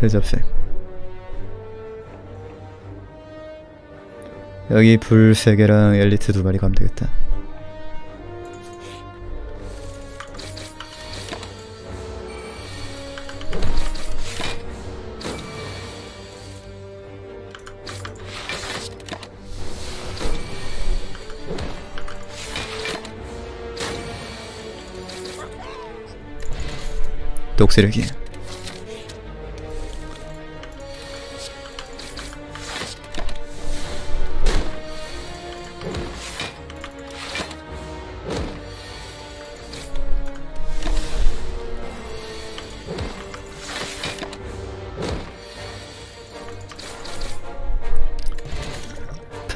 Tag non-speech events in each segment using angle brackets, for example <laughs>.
흑접색 여기 불 3개랑 엘리트 2마리 가면 되겠다. 독쓰레기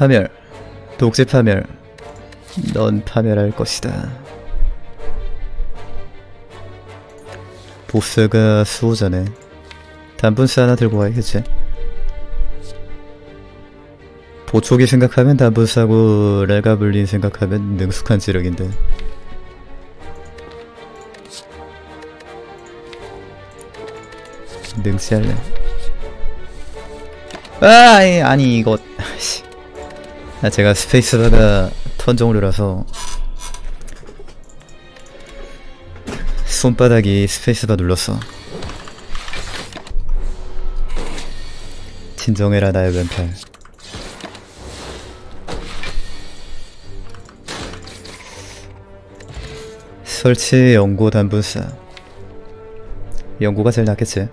파멸 독재 파멸 넌 파멸할 것이다. 보스가 수호자네 단분수 하나 들고 가야겠지 보초기 생각하면 단분수하고 레가블린 생각하면 능숙한 지력인데. 능시할래 아이 아니 이거 씨. 아 제가 스페이스바가 턴 종류라서 손바닥이 스페이스바 눌렀어. 진정해라 나의 왼팔. 설치 연고 단분사. 연고가 제일 낫겠지?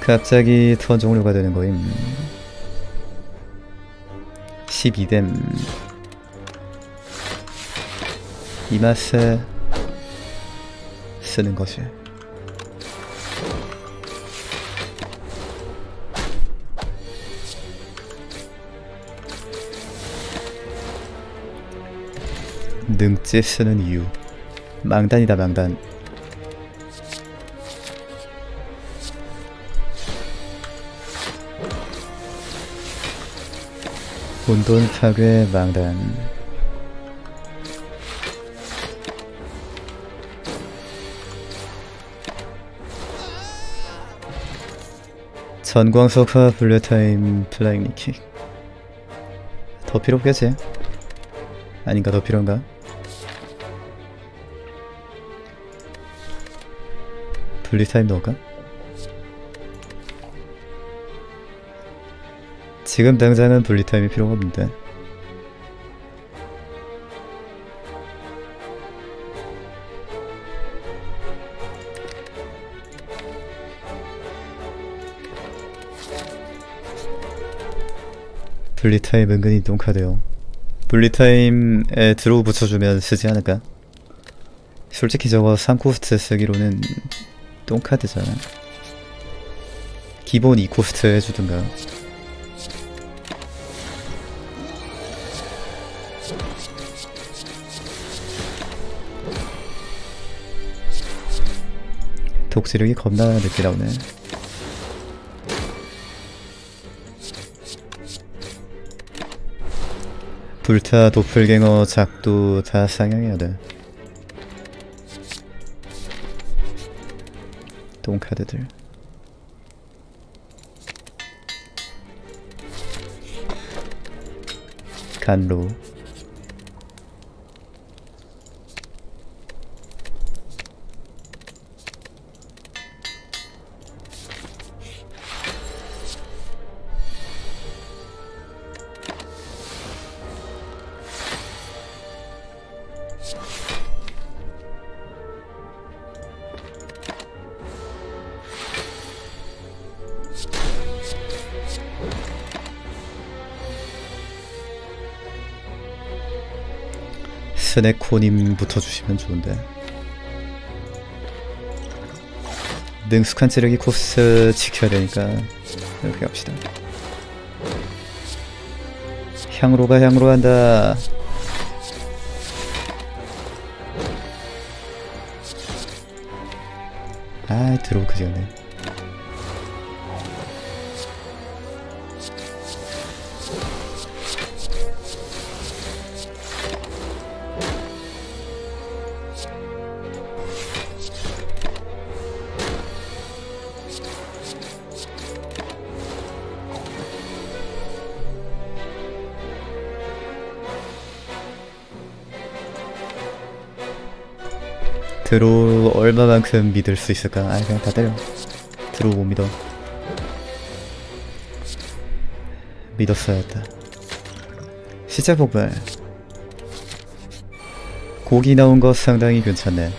갑자기 턴 종료가 되는 거임 12뎀 이 맛에 쓰는 것이. 능지 쓰는 이유. 망단이다 망단 혼돈 파괴 망단 전광석화 Bullet Time flying knee kick 더 필요 없겠지? 아닌가 더 필요한가? Bullet Time 넣을까? 지금 당장은 분리타임이 필요가 없는데 분리타임 은근히 똥카돼요. 분리타임에 드로우 붙여주면 쓰지 않을까? 솔직히 저거 3코스트 쓰기로는 똥카드잖아. 기본 2코스트 해주든가 독지력이 겁나 늦게 나오네. 불타 도플갱어 작도 다 상향해야 돼. 똥카드들. 간로 스네코님 붙어주시면 좋은데. 능숙한 체력이 코스 지켜야 되니까 이렇게 갑시다. 향로가 향로 한다. 아 들어오기 전에 draw 얼마만큼 믿을 수 있을까? 아 그냥 다 때려. draw 못 믿어. 믿었어야 했다. 시체 폭발. 고기 나온 거 상당히 괜찮네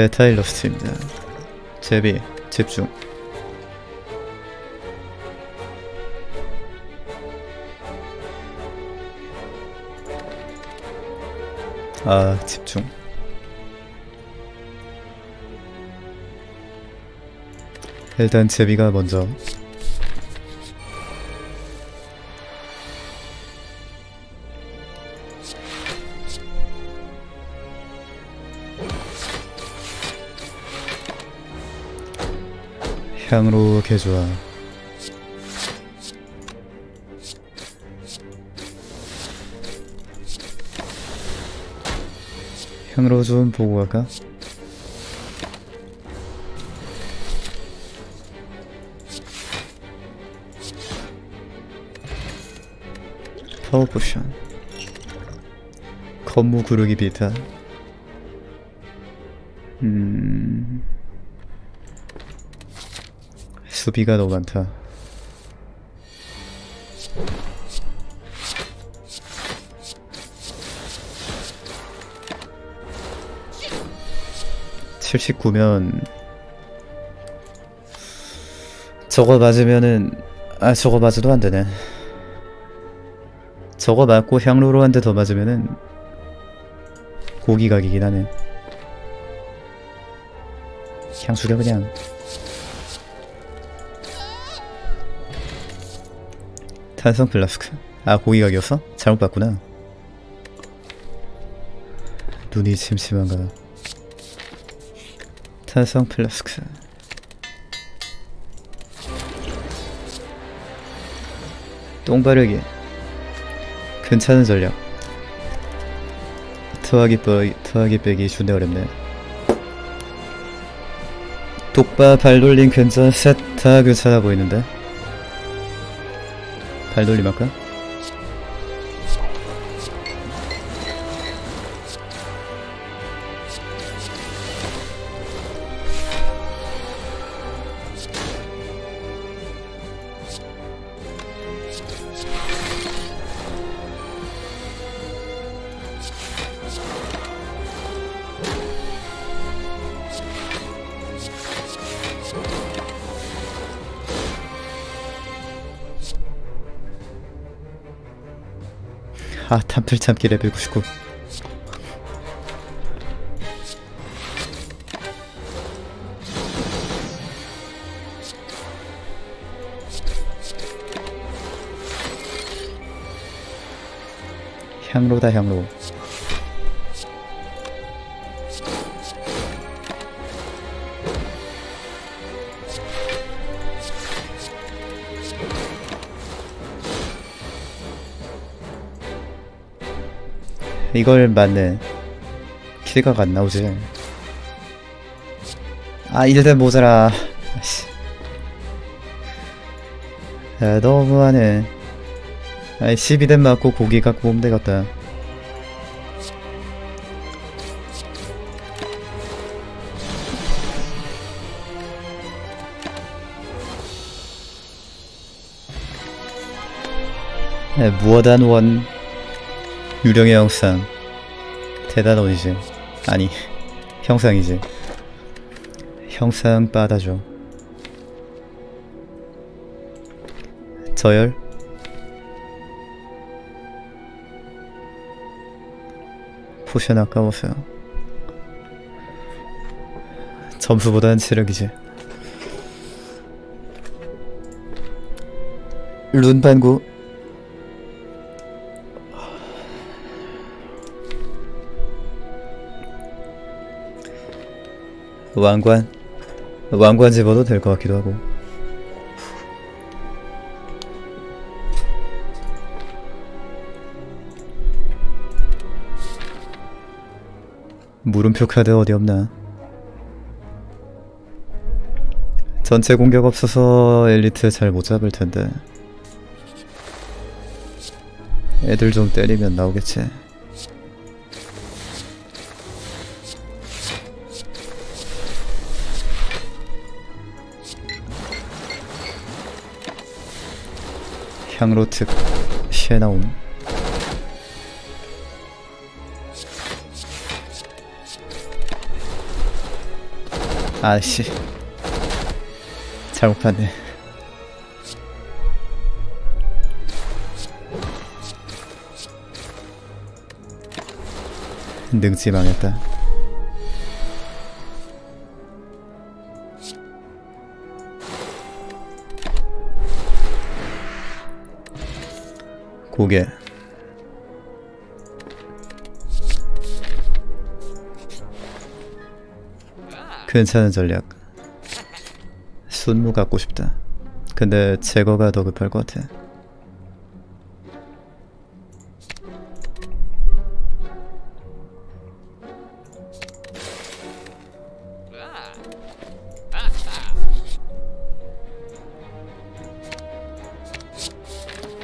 베타 일러스트입니다. 제비 집중. 아 집중. 일단 제비가 먼저 향으로 개좋아 향으로 좀 보고 갈까? 파워 포션 건무 구르기 비타 음... 수비가 너무 많다. (79면) 저거 맞으면은 아 저거 맞아도 안되네 저거 맞고 향로로 한 대 더 맞으면은 고기 각이긴 하네 향수가 그냥 탄성 플라스크. 아 고기각이었어? 잘못 봤구나. 눈이 침침한가 탄성 플라스크. 똥바르기. 괜찮은 전략. 더하기 빼기, 더하기 빼기 존나 어렵네. 독바 발돌림 괜찮 셋다 괜찮아 보이는데 발 돌림 할까? 탐틀 참기 레벨 99 향로다 향로 이걸 맞네. 킬각 안 나오지. 아 이래도 모자라. 야 너무하네. 아이 12대 맞고 고기 갖고 몸 되겠다. 네, 무어단 원 유령의 영상. 대단원이지. 아니 형상이지. 형상 빠다줘 저열? 포션 아까워서요 점수보단 체력이지. 룬반구 왕관 왕관 집어도 될 것 같기도 하고. 물음표 카드 어디 없나? 전체 공격 없어서 엘리트 잘 못 잡을 텐데. 애들 좀 때리면 나오겠지 향로특 쉐나움 아씨. 잘못 봤네. 능지 망했다 고개 괜찮은 전략. 순무 갖고 싶다. 근데 제거가 더 급할 것 같아.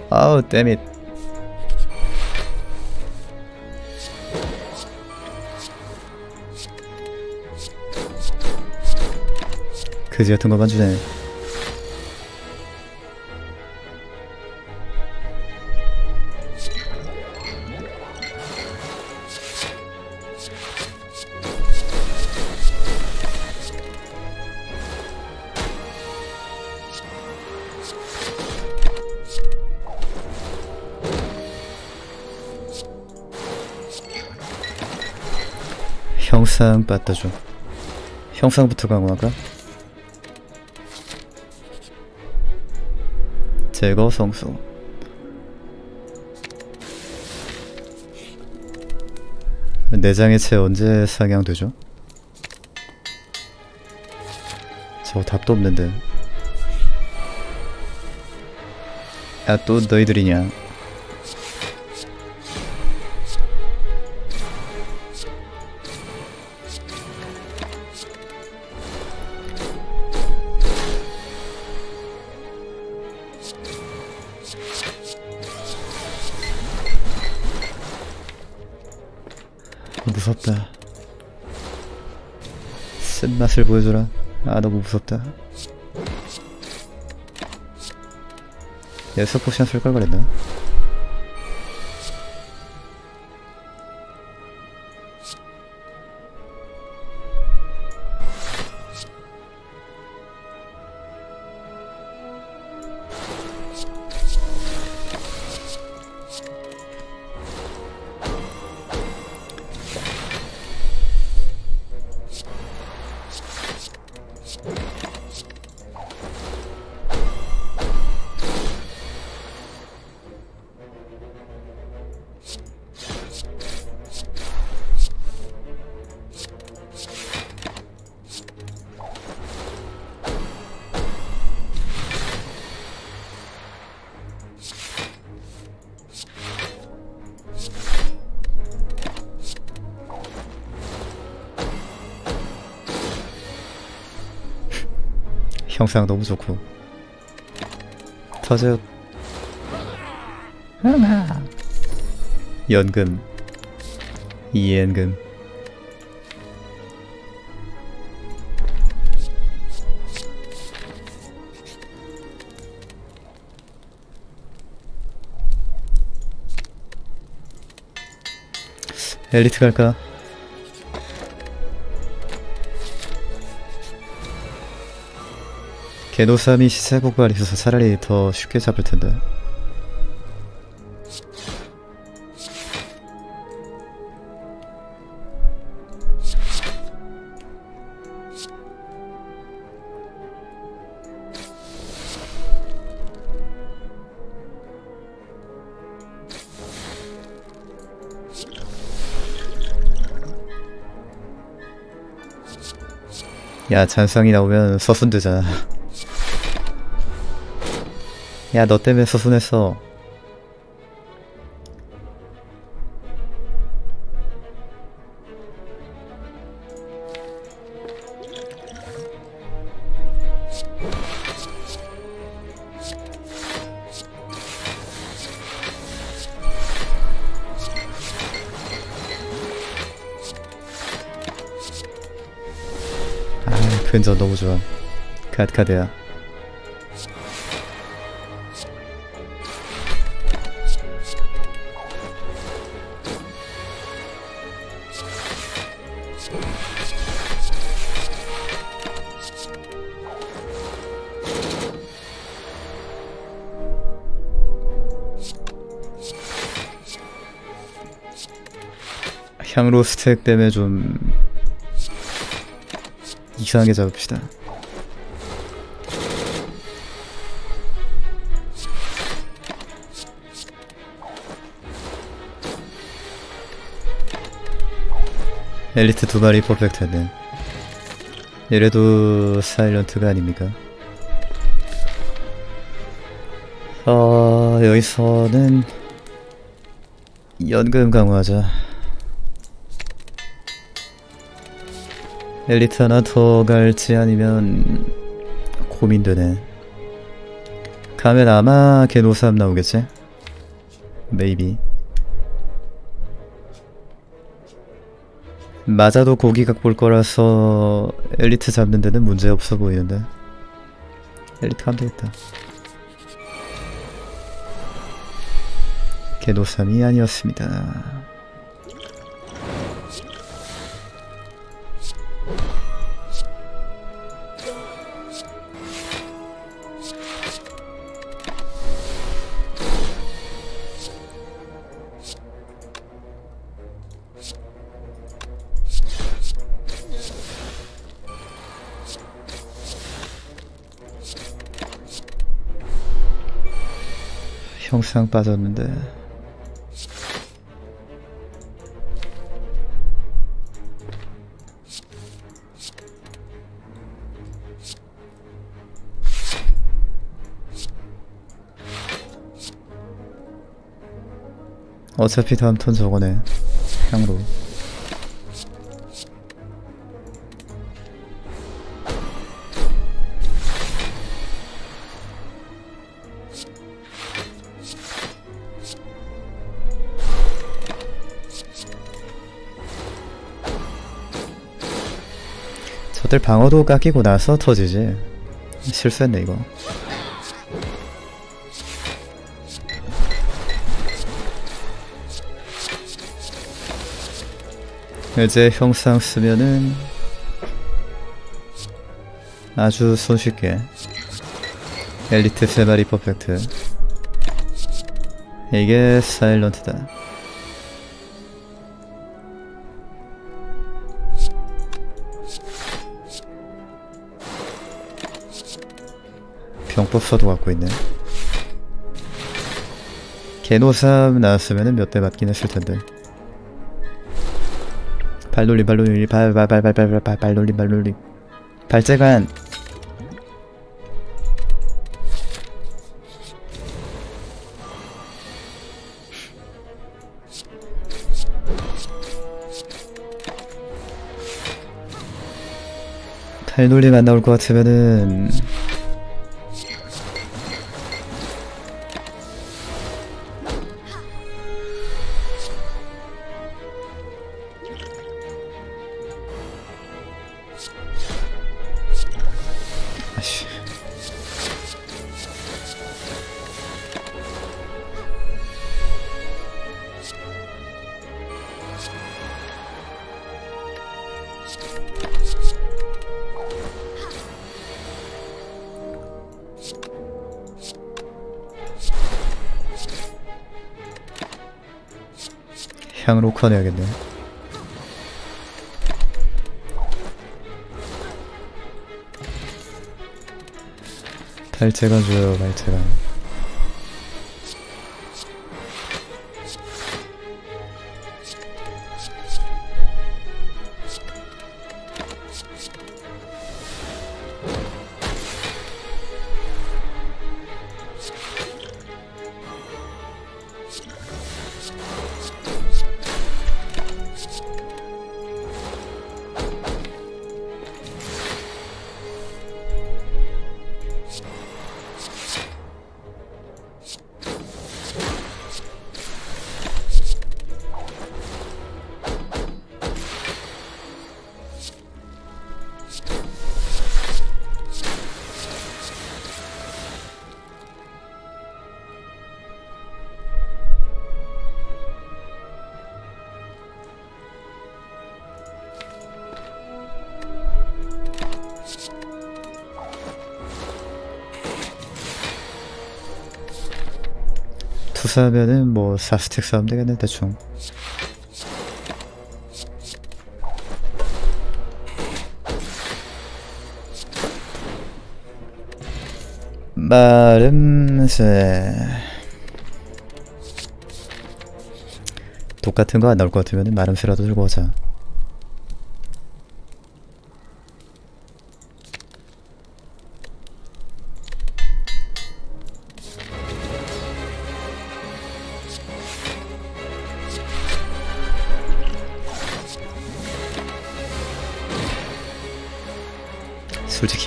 아우 땜잇 그지 같은 거만 주네 형상 빠따줘 형상부터 강화할까? 제거 성수. 내장의 채 언제 상향되죠? 저 답도 없는데. 야또 너희들이냐 맛을 보여줘라 아 너무 무섭다 예스 포션 쓸걸 그랬나? 형상 너무 좋고. 터져. 연금. 이연금. 엘리트 갈까? 개노삼이 시세 고발 있어서 차라리 더 쉽게 잡을 텐데. 야 잔상이 나오면 서순대잖아 야 너 때문에 서순했어. 아 근저 너무 좋아. 갓카드야 향로 스택 때문에 좀 이상하게 잡읍시다. 엘리트 두 마리 퍼펙트네. 이래도 사일런트가 아닙니까? 어, 여기서는 연금 강화하자. 엘리트 하나 더 갈지 아니면 고민되네. 가면 아마 개노삼 나오겠지? maybe. 맞아도 고기각 볼 거라서 엘리트 잡는 데는 문제 없어 보이는데. 엘리트 가면 되겠다. 개노삼이 아니었습니다. 형상 빠졌는데. 어차피 다음 턴 저거네. 향로 저들 방어도 깎이고 나서 터지지. 실수했네 이거. 이제 형상 쓰면은 아주 손쉽게 엘리트 3마리 퍼펙트. 이게 사일런트다 병법서도 갖고 있네 개노삼 나왔으면 몇 대 맞긴 했을 텐데. 발놀림 발놀림 발발발발발발 발놀림 발놀림. 발재간. 발놀림 안 나올 것 같으면은 향으로 커내야겠네 발재간 줘요 발재간 쌓으면은 뭐 4스택 쌓으면 되겠네 대충. 마름새 똑같은 거 안 나올 것 같으면 마름새라도 들고 오자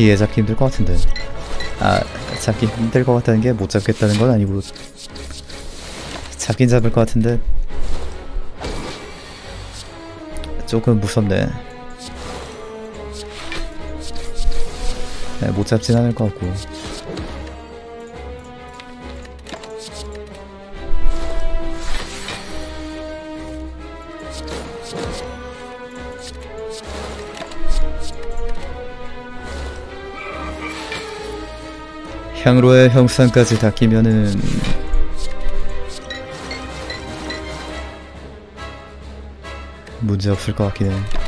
얘 잡기 힘들 것 같은데. 아 잡기 힘들 것 같다는 게 못 잡겠다는 건 아니고 잡긴 잡을 것 같은데 조금 무섭네. 네, 못 잡진 않을 것 같고 향로의 형상까지 다 끼면은 문제 없을 것 같긴 해.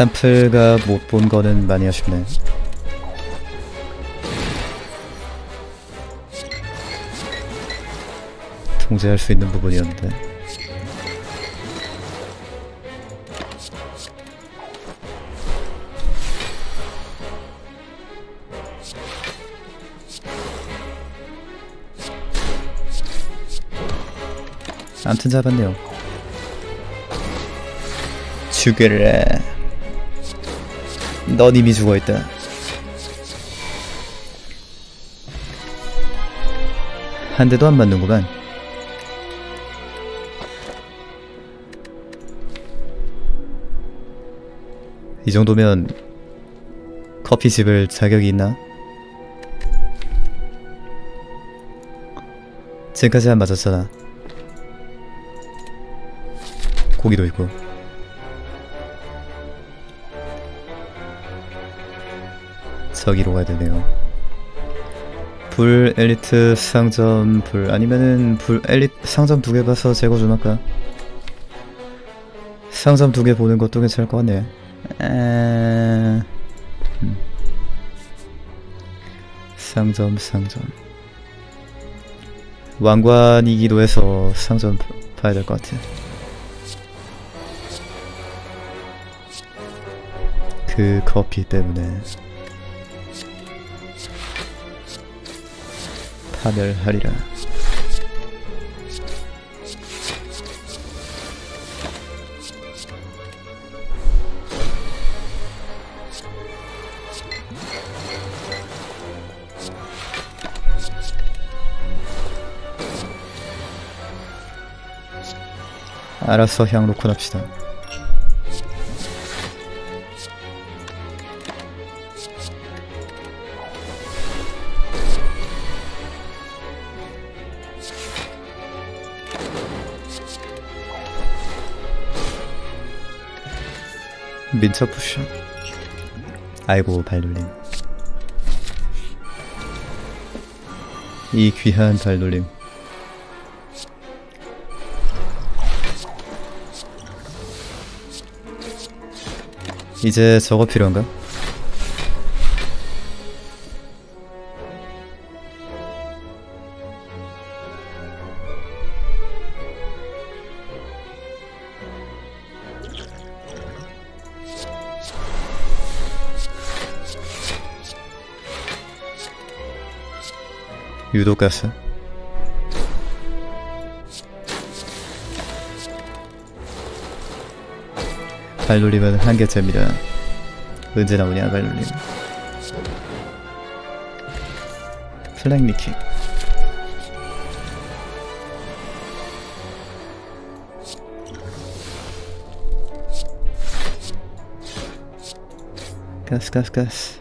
템플가 못 본 거는 많이 아쉽네. 통제할 수 있는 부분이었는데. 암튼 잡았네요. 죽을래. 넌 이미 죽어있다. 한 대도 안 맞는구만. 이 정도면 커피집을 자격이 있나? 지금까지 안 맞았잖아. 고기도 있고. 저기로 가야 되네요. 불 엘리트 상점 불 아니면은 불 엘리트 상점 두 개 봐서 재고 좀 할까? 상점 두 개 보는 것도 괜찮을 것 같네. 에... 음. 상점 상점 왕관이기도 해서 상점 봐- 봐야 될 것 같아. 그 커피 때문에. 파멸하리라. 알아서 향 놓고 납시다. 민첩 푸셔. 아이고 발놀림. 이 귀한 발놀림. 이제 저거 필요한가? 유도가스 발놀림은 한계점이다 언제 나오냐 발놀림. 플랭리킹. 가스 가스 가스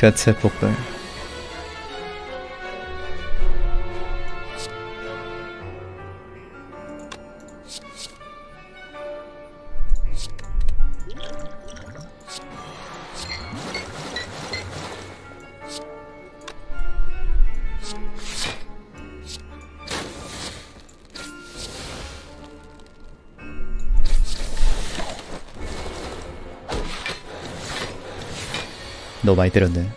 가 너 많이 때렸네.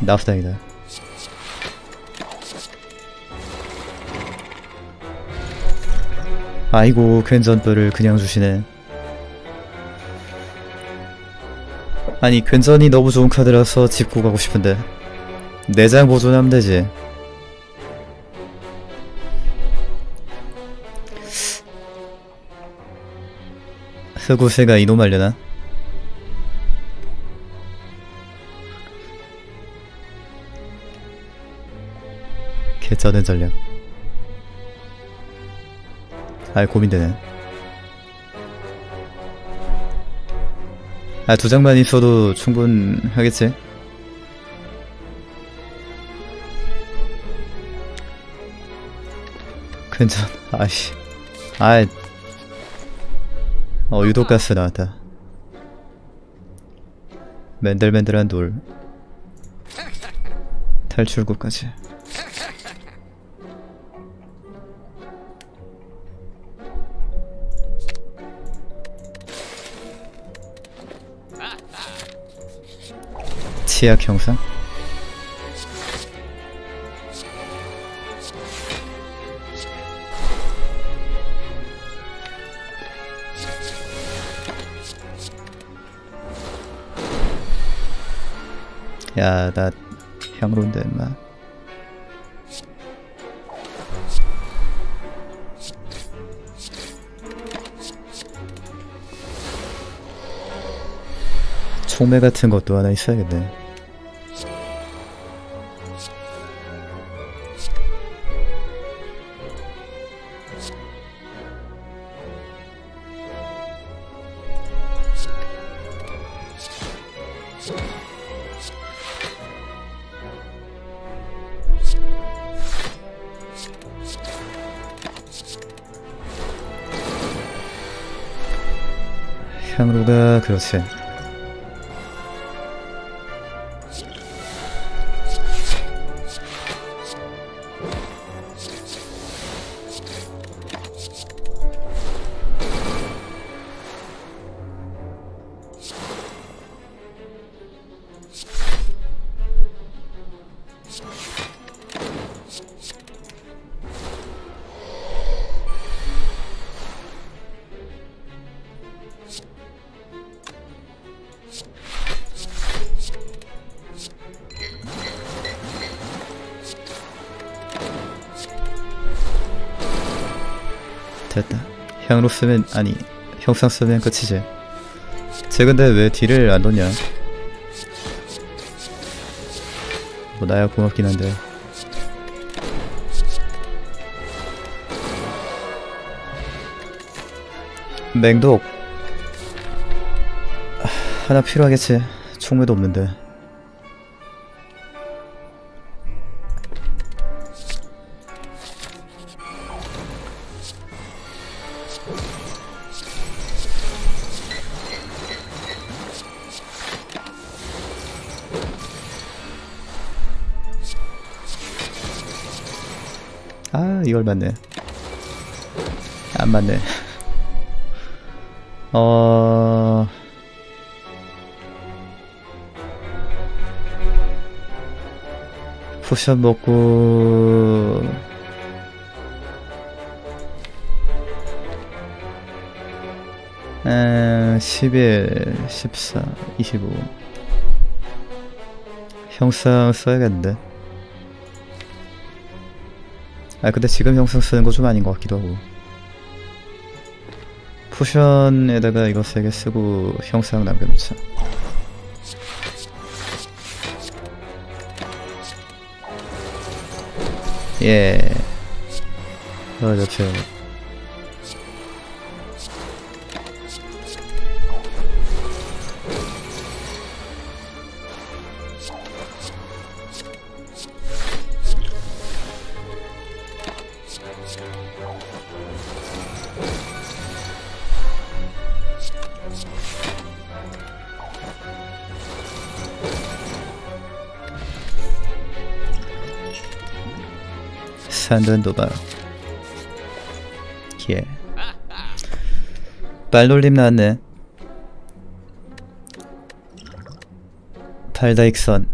나프다이다. 아이고 괜전뼈를 그냥 주시네. 아니 괜전이 너무 좋은 카드라서 짚고 가고 싶은데. 내장 보존하면 되지. 흑우새가 이놈하려나? 개쩌는 전략. 아 고민되네. 아 두 장만 있어도 충분하겠지? 괜찮 아씨. 아이 어 유독가스 나왔다. 맨들맨들한 돌. 탈출구까지 치약 형상? 야, 나 향로인데, 임마. 총매 같은 것도 하나 있어야겠네. 향로 향로 쓰면 아니 형상 쓰면 끝이지. 쟤 근데 왜 딜을 안 넣냐? 뭐 나야 고맙긴 한데. 맹독 아, 하나 필요하겠지. 총매도 없는데. 이걸 맞네. 안 맞네. 어... 포션 먹고. 에, 11, 14, 25 형상 써야겠는데 아 근데 지금 형상 쓰는 거 좀 아닌 것 같기도 하고. 포션에다가 이거 3개 쓰고 형상 남겨놓자. 예. 어, 그렇 죠 산던 도박 예. 발놀림 나왔네 발다익선.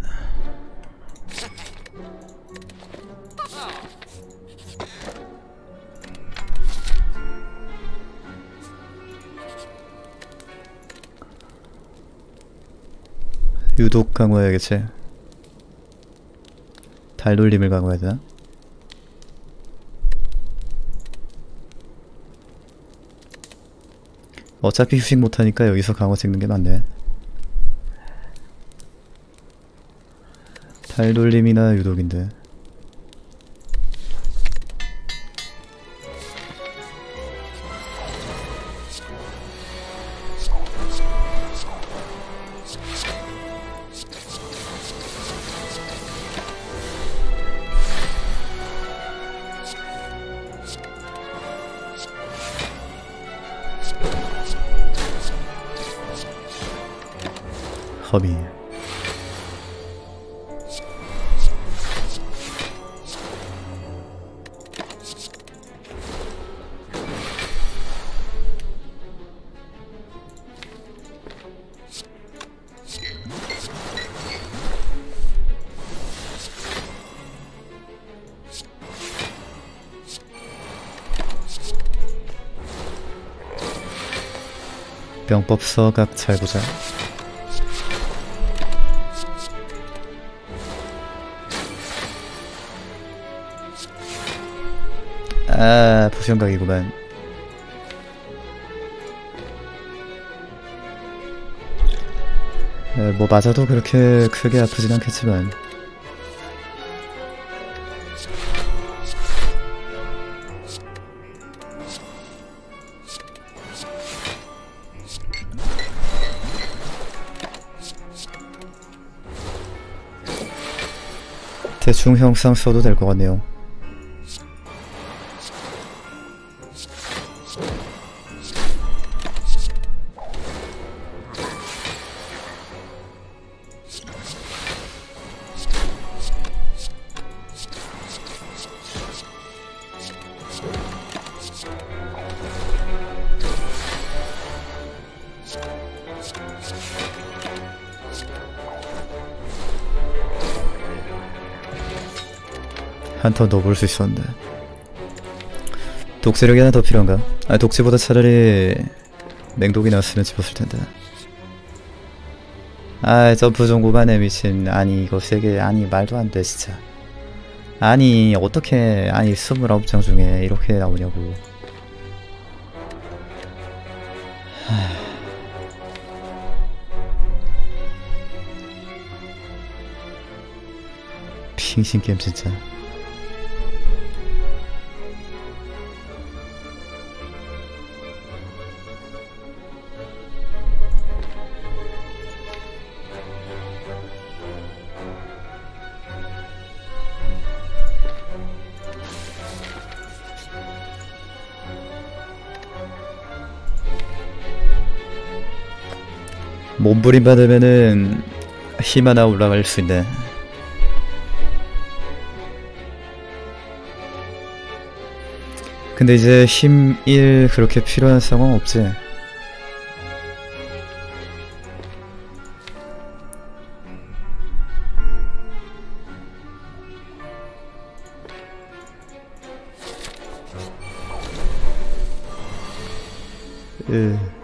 유독 강화해야겠지? 달돌림을 강화해야 되나? 어차피 휴식 못하니까 여기서 강화 찍는 게 맞네. 달 돌림이나 유독인데 허비 병법 서각 잘 보자 아 부션각이구만. 에, 뭐 맞아도 그렇게 크게 아프진 않겠지만. 대충 형상 써도 될 것 같네요 한 턴 더 볼 수 있었는데. 독세력이 하나 더 필요한가? 아 독지보다 차라리 맹독이 나왔으면 집었을 텐데. 아 점프 정보반에 미친 아니 이거 세개 아니 말도 안 돼 진짜. 아니 어떻게 아니 29장 중에 이렇게 나오냐고. 하... 핑신게임 진짜 몸부림 받으면은 힘 하나 올라갈 수 있네 근데 이제 힘 1 그렇게 필요한 상황 없지? 으...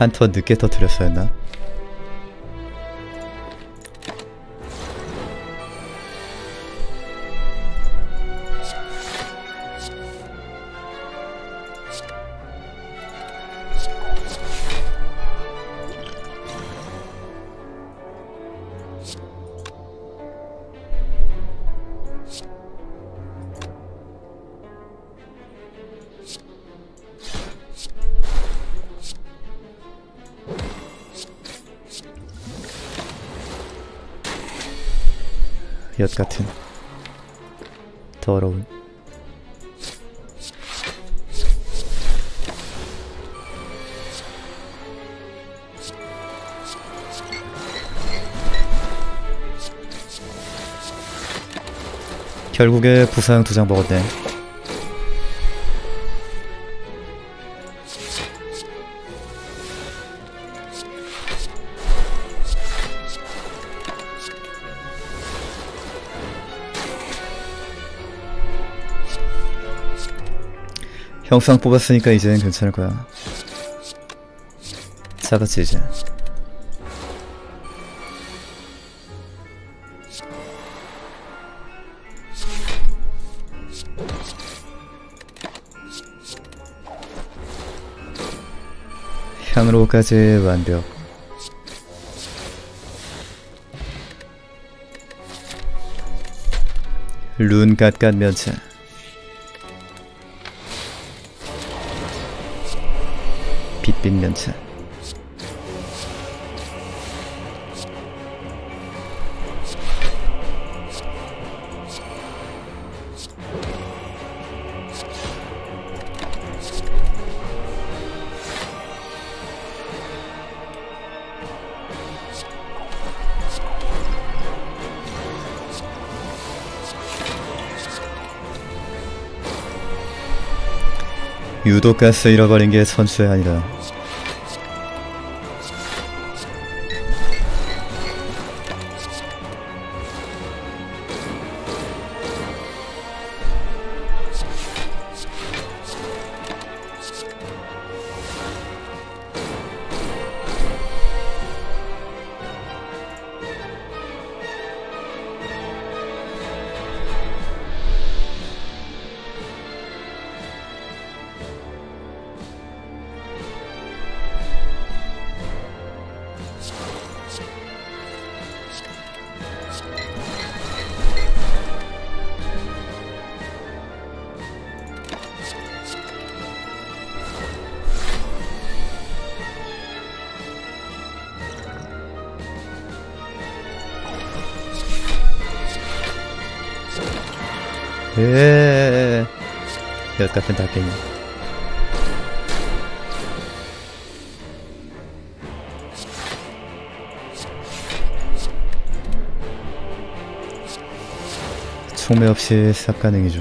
한 턴 늦게 터뜨렸어야 했나? 같은 더러운. 결국에 부상 두 장 먹었네 형상 뽑았으니까 이제는 괜찮을 거야. 잡았지 이제. 향으로까지 완벽. 룬 갓갓 면체 빛빛 면체 유독 가스 잃어버린 게 선수의 아니다. 에, 엿 같은 달팽이. 총매 없이 싹 가능이죠.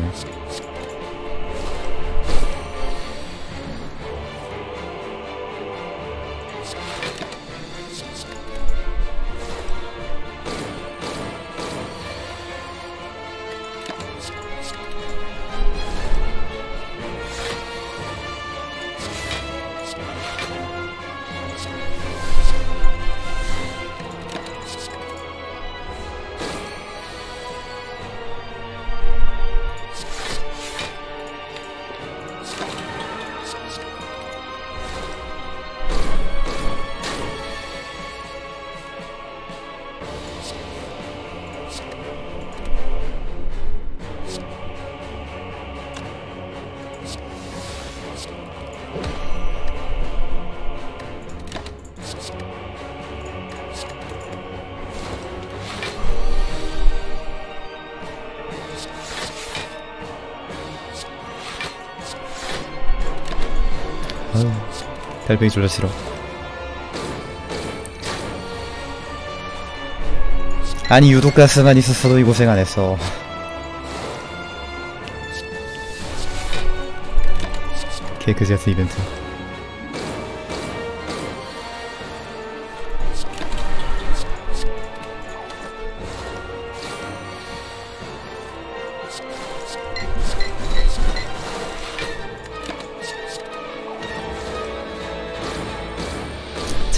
달팽이 졸라 싫어. 아니 유독가스만 있었어도 이 고생 안 했어. <laughs> 개그지 같은 이벤트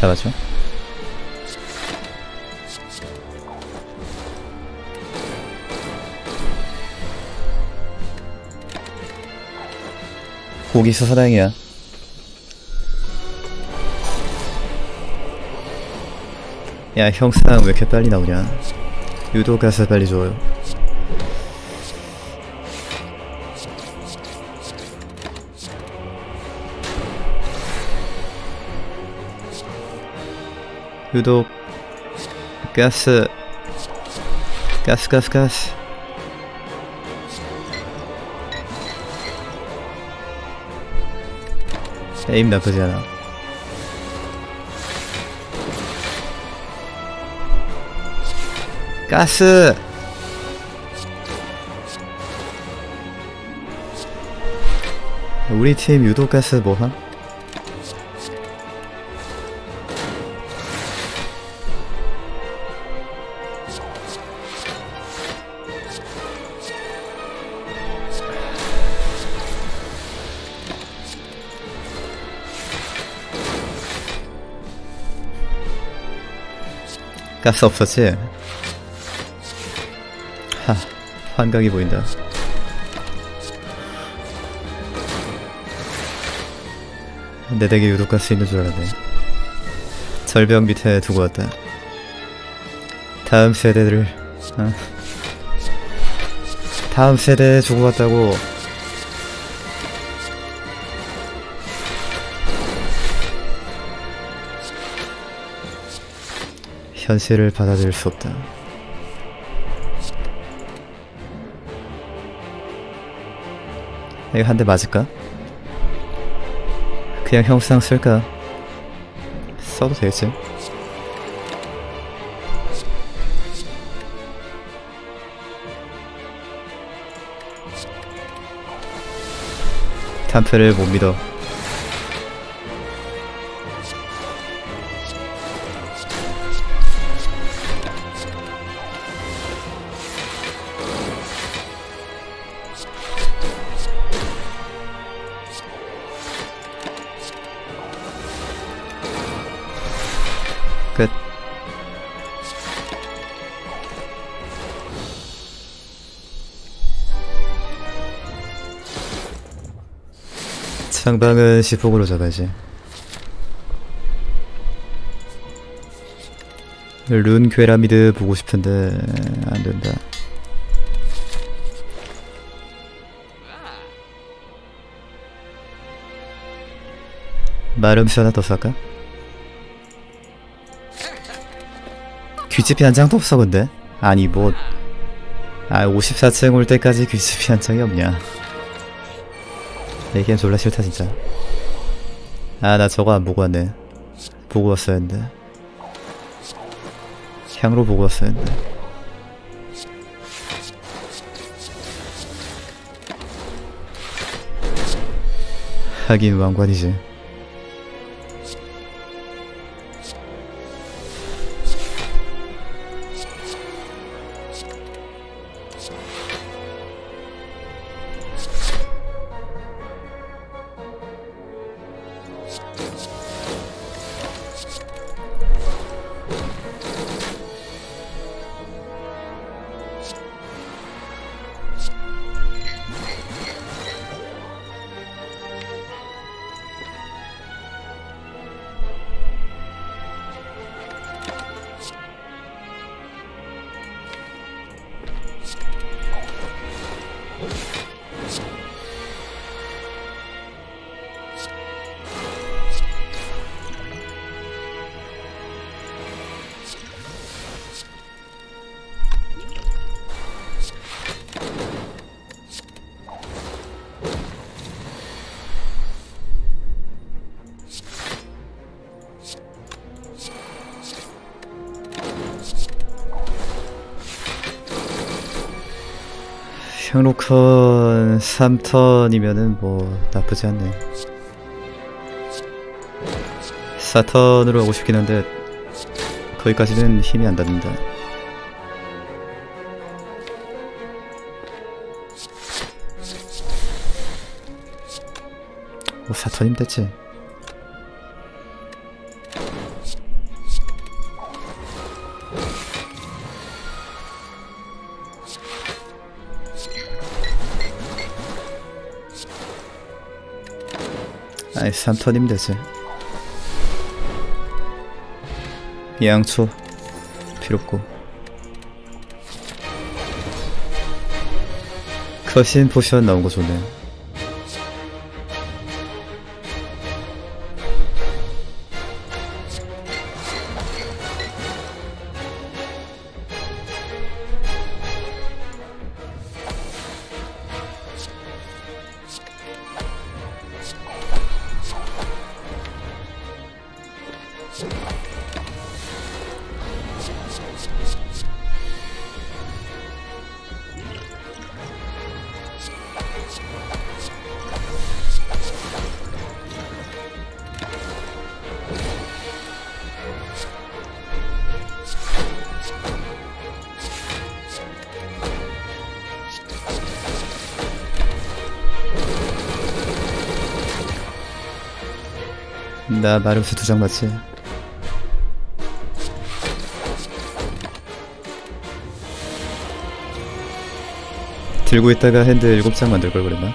잡아줘. 고기 있어서 다행이야. 야 형상 왜 이렇게 빨리 나오냐? 유도 가서 빨리 줘요 유독 가스 가스 가스 가스. 에임 나쁘지 않아. 가스! 우리 팀 유독 가스 뭐함? 가스 없었지? 하, 환각이 보인다. 내 덱에 유독 가스 있는 줄 알았네. 절벽 밑에 두고 왔다. 다음 세대들, 어? 다음 세대에 주고 왔다고. 현실을 받아들일 수 없다. 이거 한 대 맞을까? 그냥 형상 쓸까? 써도 되겠지? 탐패를 못 믿어. 창방은 시폭으로 잡아야지. 룬 괴라미드 보고 싶은데 안 된다. 마름수 하나 더 살까? 귀집이 한 장도 없어 근데 아니 뭐 아 54층 올 때까지 귀집이 한 장이 없냐 이 게임 졸라 싫다 진짜. 아 나 저거 안 보고 왔네. 보고 왔어야 했는데. 향으로 보고 왔어야 했는데. 하긴 왕관이지 향로컨 3턴이면은 뭐 나쁘지 않네 4턴으로 하고 싶긴 한데 거기까지는 힘이 안 닿는다. 뭐 4턴이면 됐지 3턴이면 되지 양초 필요 없고. 거신 포션 나온 거 좋네 나 마름수 두 장 맞지? 들고 있다가 핸드 일곱 장 만들 걸 그랬나?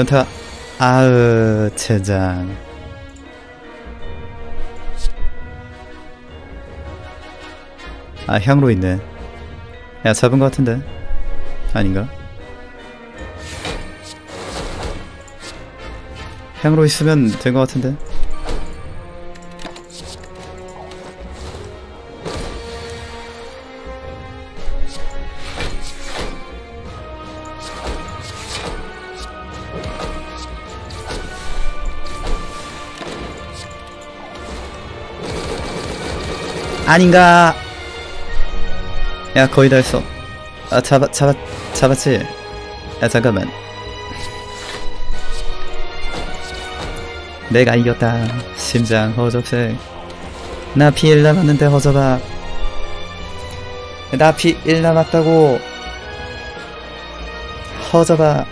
연타 아으 젠장. 아 향로 있네. 야 잡은 거 같은데? 아닌가? 향로 있으면 된거 같은데 아닌가? 야 거의 다 했어. 아 잡아 잡아 잡았지? 야 잠깐만. 내가 이겼다. 심장 허접색. 나 피 1 남았는데 허접아. 나 피 1 남았다고. 허접아.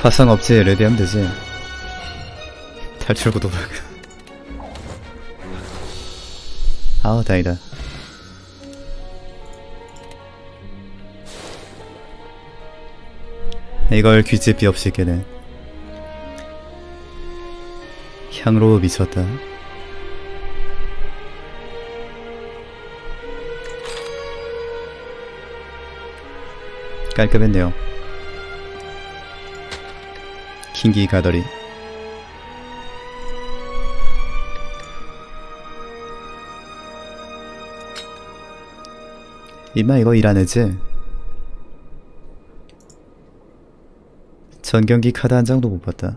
화상 없지 레디하면 되지. 탈출구 도박 아우 다행이다. 이걸 귀집이 없이 깨네 향로 미쳤다. 깔끔했네요 킹기 가더리 임마 이거 일안 했지? 전경기 카드 한 장도 못 봤다